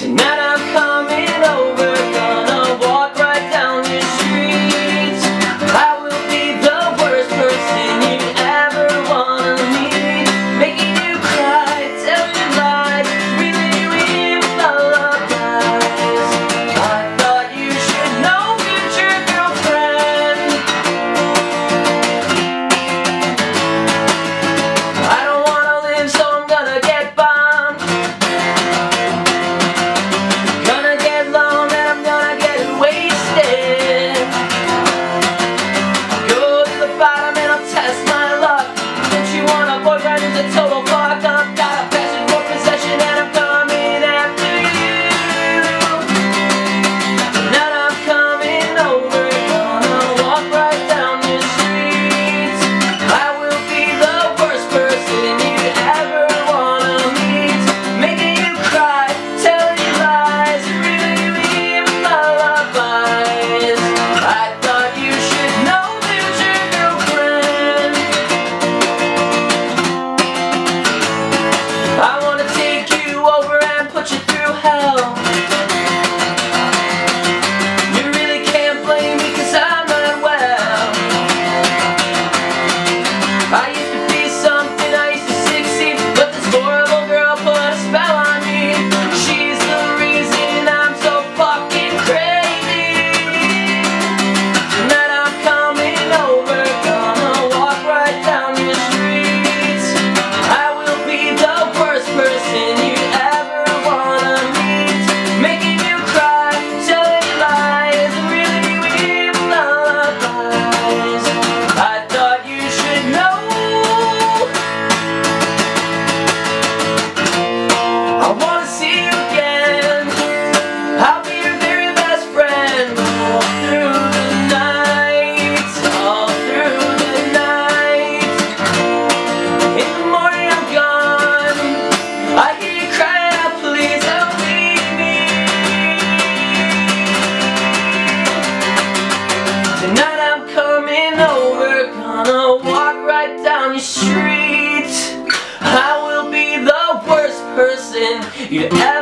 Tonight street. I will be the worst person you'd ever